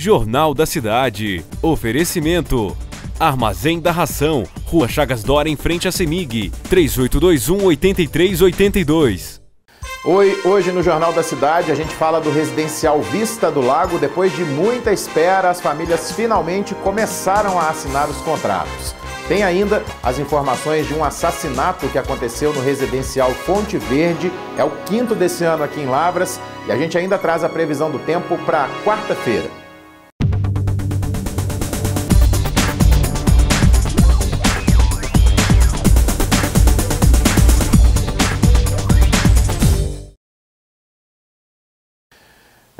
Jornal da Cidade. Oferecimento. Armazém da Ração. Rua Chagas Dora, em frente à CEMIG. 3821-8382. Oi, hoje no Jornal da Cidade a gente fala do residencial Vista do Lago. Depois de muita espera, as famílias finalmente começaram a assinar os contratos. Tem ainda as informações de um assassinato que aconteceu no residencial Fonte Verde. É o quinto desse ano aqui em Lavras. E a gente ainda traz a previsão do tempo para quarta-feira.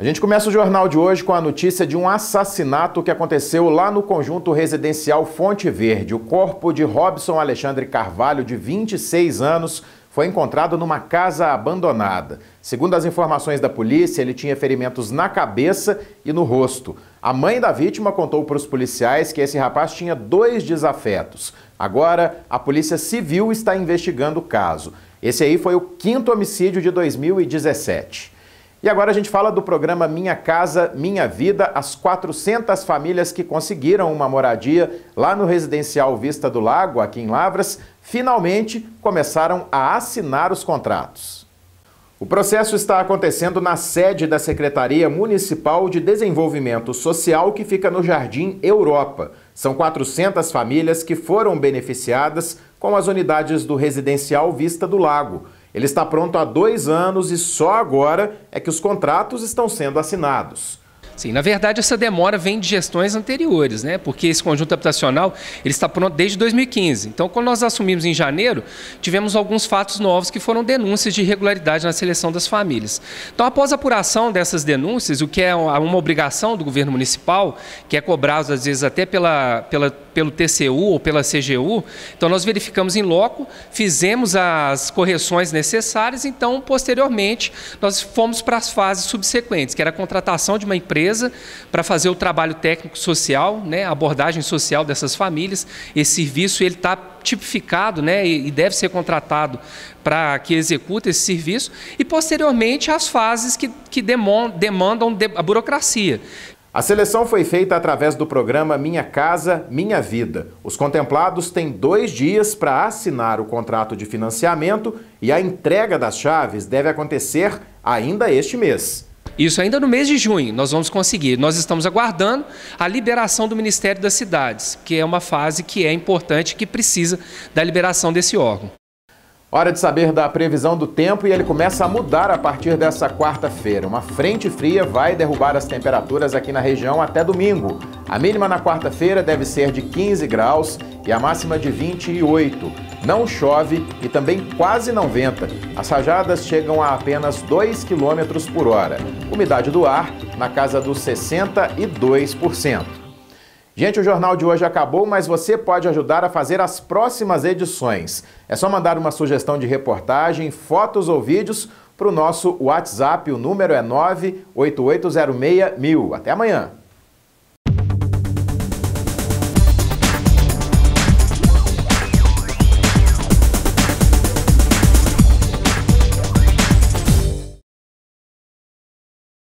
A gente começa o jornal de hoje com a notícia de um assassinato que aconteceu lá no conjunto residencial Fonte Verde. O corpo de Robson Alexandre Carvalho, de 26 anos, foi encontrado numa casa abandonada. Segundo as informações da polícia, ele tinha ferimentos na cabeça e no rosto. A mãe da vítima contou para os policiais que esse rapaz tinha dois desafetos. Agora, a Polícia Civil está investigando o caso. Esse aí foi o quinto homicídio de 2017. E agora a gente fala do programa Minha Casa Minha Vida, as 400 famílias que conseguiram uma moradia lá no residencial Vista do Lago, aqui em Lavras, finalmente começaram a assinar os contratos. O processo está acontecendo na sede da Secretaria Municipal de Desenvolvimento Social, que fica no Jardim Europa. São 400 famílias que foram beneficiadas com as unidades do residencial Vista do Lago. Ele está pronto há dois anos e só agora é que os contratos estão sendo assinados. Sim, na verdade essa demora vem de gestões anteriores, né? Porque esse conjunto habitacional ele está pronto desde 2015. Então, quando nós assumimos em janeiro, tivemos alguns fatos novos que foram denúncias de irregularidade na seleção das famílias. Então, após a apuração dessas denúncias, o que é uma obrigação do governo municipal, que é cobrado às vezes até pela, pela, pelo TCU ou pela CGU, então nós verificamos em loco, fizemos as correções necessárias, então posteriormente nós fomos para as fases subsequentes, que era a contratação de uma empresa empresa para fazer o trabalho técnico social, né, abordagem social dessas famílias. Esse serviço ele está tipificado né, e deve ser contratado para que execute esse serviço e posteriormente as fases que, que demandam a burocracia. A seleção foi feita através do programa Minha Casa Minha Vida. Os contemplados têm dois dias para assinar o contrato de financiamento e a entrega das chaves deve acontecer ainda este mês. Isso ainda no mês de junho nós vamos conseguir. Nós estamos aguardando a liberação do Ministério das Cidades, que é uma fase que é importante, que precisa da liberação desse órgão. Hora de saber da previsão do tempo e ele começa a mudar a partir dessa quarta-feira. Uma frente fria vai derrubar as temperaturas aqui na região até domingo. A mínima na quarta-feira deve ser de 15 graus e a máxima de 28. Não chove e também quase não venta. As rajadas chegam a apenas 2 km por hora. Umidade do ar na casa dos 62%. Gente, o jornal de hoje acabou, mas você pode ajudar a fazer as próximas edições. É só mandar uma sugestão de reportagem, fotos ou vídeos para o nosso WhatsApp. O número é 98806 Até amanhã!